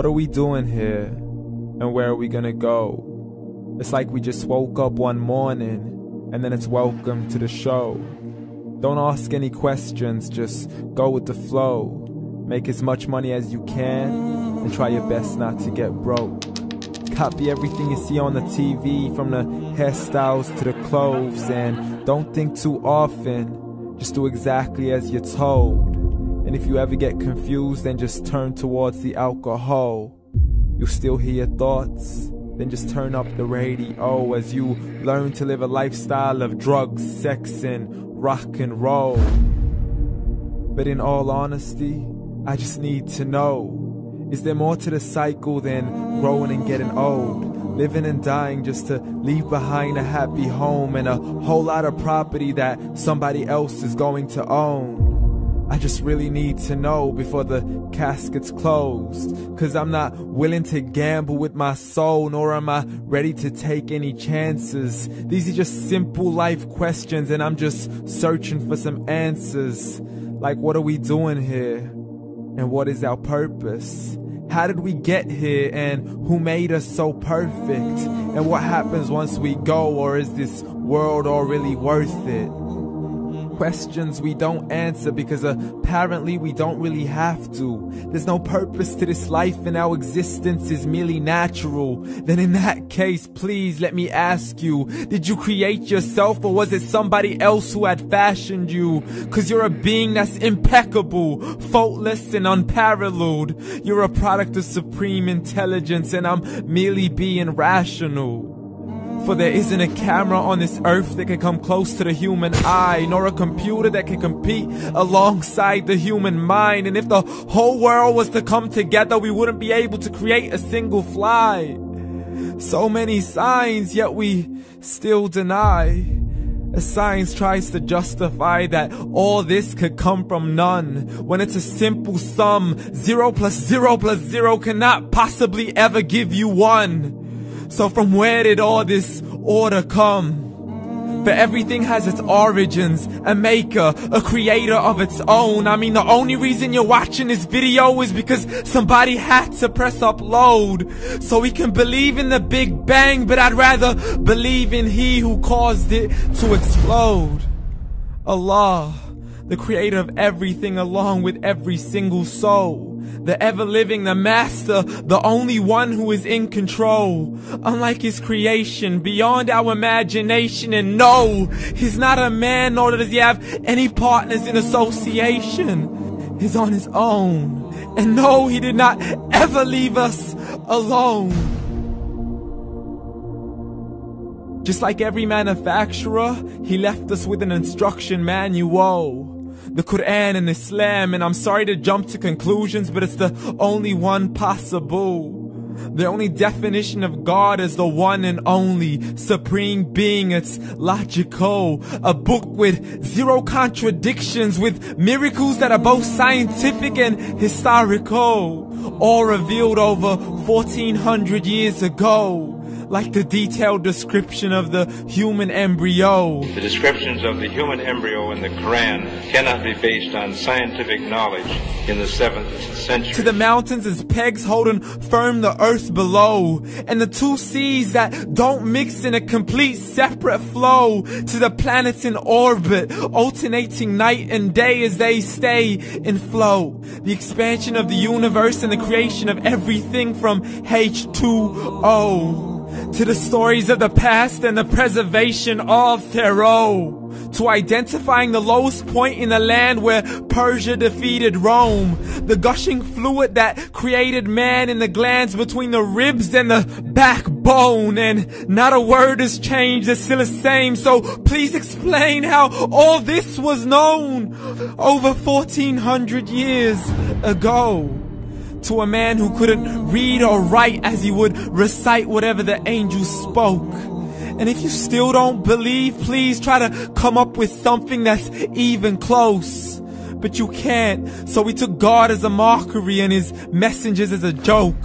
What are we doing here? And where are we gonna go? It's like we just woke up one morning and then it's welcome to the show. Don't ask any questions, just go with the flow. Make as much money as you can and try your best not to get broke. Copy everything you see on the TV, from the hairstyles to the clothes, and don't think too often. Just do exactly as you're told. And if you ever get confused, then just turn towards the alcohol. You'll still hear thoughts. Then just turn up the radio as you learn to live a lifestyle of drugs, sex, and rock and roll. But in all honesty, I just need to know is there more to the cycle than growing and getting old? Living and dying just to leave behind a happy home and a whole lot of property that somebody else is going to own. I just really need to know before the casket's closed. Cause I'm not willing to gamble with my soul, nor am I ready to take any chances. These are just simple life questions, and I'm just searching for some answers. Like, what are we doing here? And what is our purpose? How did we get here and who made us so perfect? And what happens once we go or is this world all really worth it? Questions we don't answer because apparently we don't really have to. There's no purpose to this life and our existence is merely natural. Then in that case, please let me ask you, did you create yourself or was it somebody else who had fashioned you? Cause you're a being that's impeccable, faultless and unparalleled. You're a product of supreme intelligence and I'm merely being rational. For there isn't a camera on this earth that can come close to the human eye, nor a computer that can compete alongside the human mind. And if the whole world was to come together, we wouldn't be able to create a single fly. So many signs, yet we still deny. As science tries to justify that all this could come from none, when it's a simple sum, zero plus zero plus zero cannot possibly ever give you one. So from where did all this order come? For everything has its origins, a maker, a creator of its own. I mean, the only reason you're watching this video is because somebody had to press upload. So we can believe in the Big Bang, but I'd rather believe in He who caused it to explode. Allah, the creator of everything along with every single soul the ever living, the master, the only one who is in control. Unlike his creation, beyond our imagination, and no, he's not a man, nor does he have any partners in association. He's on his own. And no, he did not ever leave us alone. Just like every manufacturer, he left us with an instruction manual the Quran and Islam, and I'm sorry to jump to conclusions, but it's the only one possible. The only definition of God is the one and only supreme being. It's logical. A book with zero contradictions, with miracles that are both scientific and historical. All revealed over 1400 years ago like the detailed description of the human embryo. The descriptions of the human embryo in the Quran cannot be based on scientific knowledge in the 7th century. To the mountains as pegs holding firm the earth below, and the two seas that don't mix in a complete separate flow. To the planets in orbit, alternating night and day as they stay in flow. The expansion of the universe and the creation of everything from H2O to the stories of the past and the preservation of Pharaoh, to identifying the lowest point in the land where Persia defeated Rome, the gushing fluid that created man in the glands between the ribs and the backbone, and not a word has changed, it's still the same, so please explain how all this was known over 1400 years ago to a man who couldn't read or write as he would recite whatever the angel spoke. And if you still don't believe, please try to come up with something that's even close. But you can't, so we took God as a mockery and his messengers as a joke.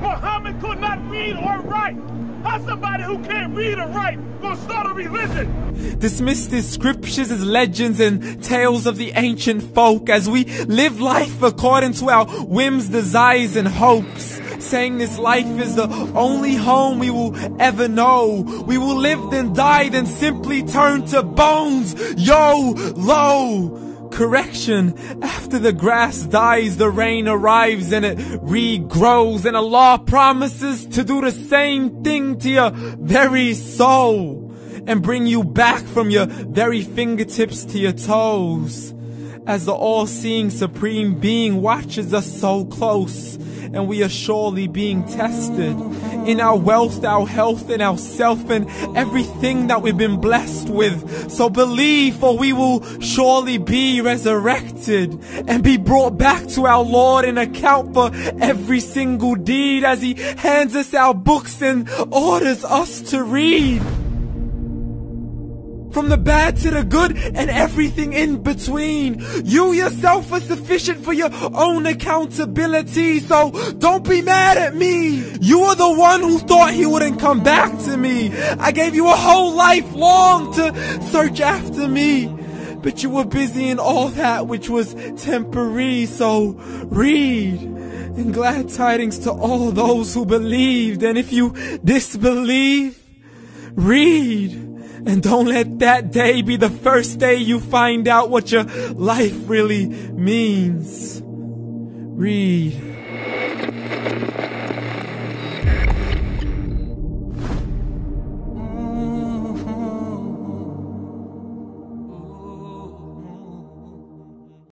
Muhammad could not read or write. Somebody who can't read or write gonna start a religion? Dismiss these scriptures as legends and tales of the ancient folk as we live life according to our whims, desires, and hopes. saying this life is the only home we will ever know. We will live then die then simply turn to bones. Yo, low. Correction, after the grass dies, the rain arrives and it regrows. And Allah promises to do the same thing to your very soul and bring you back from your very fingertips to your toes. As the all-seeing supreme being watches us so close and we are surely being tested in our wealth, our health, and our self, and everything that we've been blessed with. So believe, for we will surely be resurrected and be brought back to our Lord and account for every single deed as He hands us our books and orders us to read from the bad to the good and everything in between. You yourself are sufficient for your own accountability, so don't be mad at me. You are the one who thought he wouldn't come back to me. I gave you a whole life long to search after me. But you were busy in all that which was temporary, so read. And glad tidings to all those who believed. And if you disbelieve, read. And don't let that day be the first day you find out what your life really means. Read.